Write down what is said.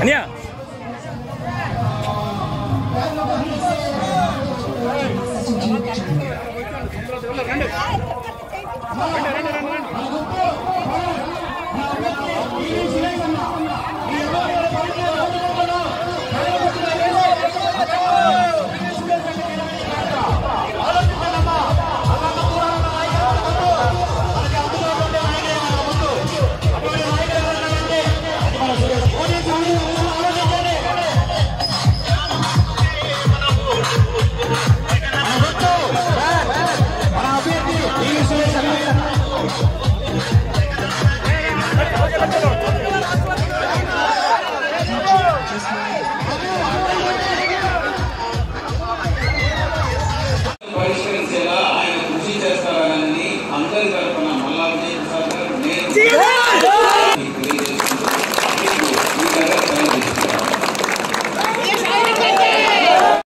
아니야.